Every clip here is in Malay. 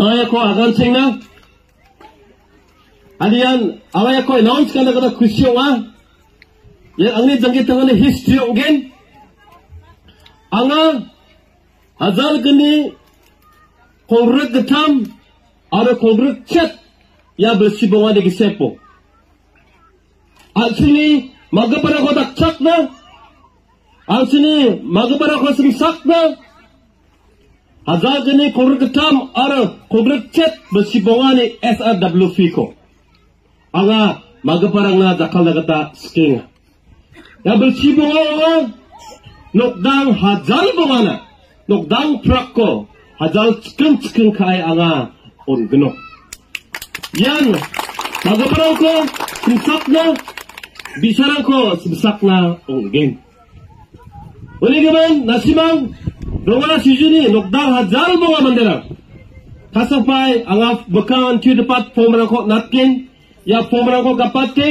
angaya ko agan chengna alian angaya ko announce kana kada kusyo nga yan angni jangge tangane history again anga azal gani kongrak gatam aro kongrak chat ya bersibonga de gisepo. Actually magapara ko dakchak na. Actually magapara ko simsak na azagane korugtam ara kogrugchet besibawani SRW fiko anga magaparang na dakal dakalagata skinga ya besibawang nokdang hazal bawana nokdang prakko hazal skin skin kai anga ongno. Yan magaparang ko sumsakna bisarang ko sumsakna onggen Uli naman, nasimang, dongana sijuni nokdang hajal bonga mandera. Kasapay anga bakan tu dapat formarang ko natkin. Ya formarang ko kapat ke.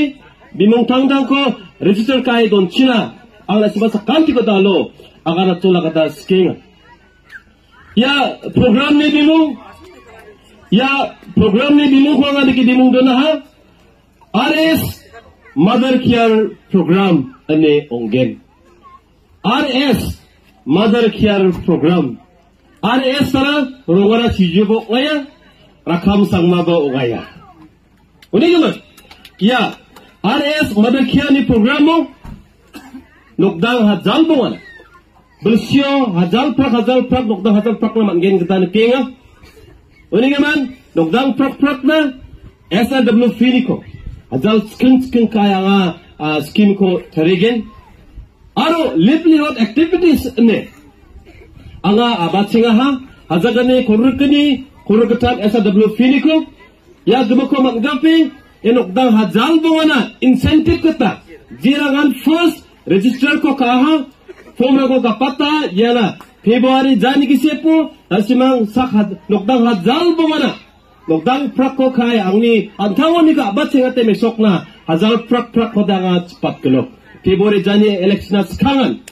Bimong tangdang ko register kai don china. Ang nasiba sa kanti ko dalo ang anatula kata sking. Ya program ni bimong ya program ni bimong ko nga diki bimong doon ha? RS Mother Care Program ane onggen RS mother care program आरो एस तरह रोगरा चीजेबो ओया रकम उगाया उन्हें क्यों या आरो एस मदर केयर ने प्रोग्राम प्रोग्रामो नोकदांग हज़ार बोन बलसियो हज़ार प्रक हज़ार प्रक नोकदांग हज़ार प्रक में मंगेन गदान केंगा उनिगमन नोकदांग प्रक प्रक ना एसआरडब्ल्यू फीनिको हज़ार स्किन स्किन का यहाँ स्कीम को थरीगेन आरो लिपली हॉट एक्टिविटीज़ ने अगा सिंगा हा हजगने खुरकनी खुरकतान एसा डब्ल्यू फिनिको या दुमको मकगफे एनोक दा हजाल बोना इंसेंटिव कता जिरागन फ़र्स्ट रजिस्टर को कहा फॉर्म को का पता येना फेब्रुवारी जाने की सेपो असिमां सखद लॉकडाउन हजाल बोना लॉकडाउन फ्रक को खाए अंगनी का बचेगा ते में सोकना हजाल फ्रक फ्रक को दागा चपत के 대보리 자니 엘렉시나 스칸은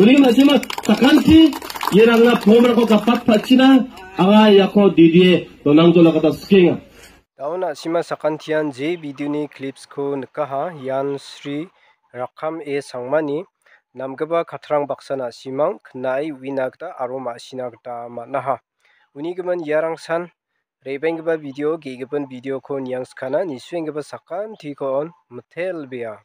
우리 마지막 사칸티 예랑나 보험을 갖고 갚았다치나 아가 야코 디디에 도낭졸라 갖다 스킹아 다우나 시마 사칸티안 제 비디오니 클립스 코 느카하 얀 스리 라캄 에 상마니 남가바 카트랑 박사나 시망 나이 위나그다 아로마 시나그다 마나하 우니그만 야랑산 레뱅바 비디오 게이그번 비디오 콘 양스카나 니스윙바 사칸 티콘 모텔비아